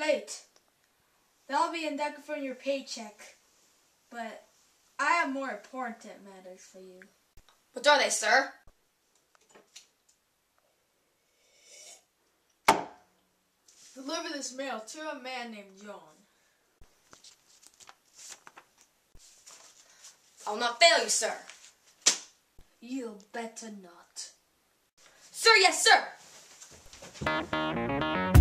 Wait. That'll be deducted from your paycheck. But I have more important matters for you. What are they, sir? Deliver this mail to a man named John. I'll not fail you, sir. You better not. Sir, yes, sir.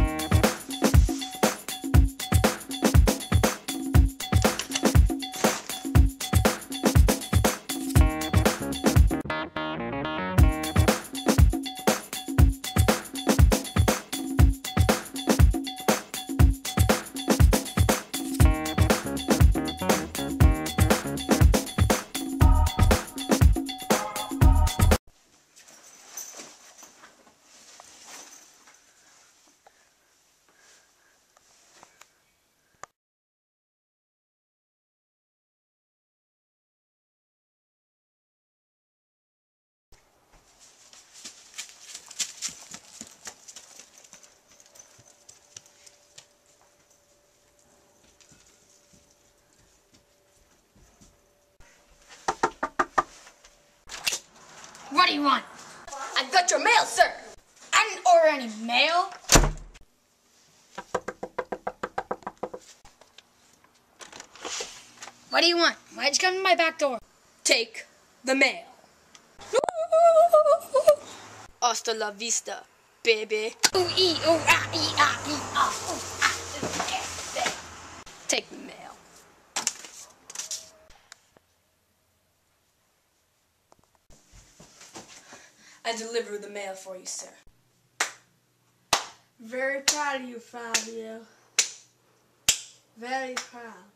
What do you want? I got your mail, sir. I didn't order any mail. What do you want? Why'd you come to my back door? Take the mail. Hasta la vista, baby. Ooh, ee, ooh, ah, ee, ah, ee, ah, ooh, ah, ee, eh, Take the mail. I deliver the mail for you, sir. Very proud of you, Fabio. Very proud.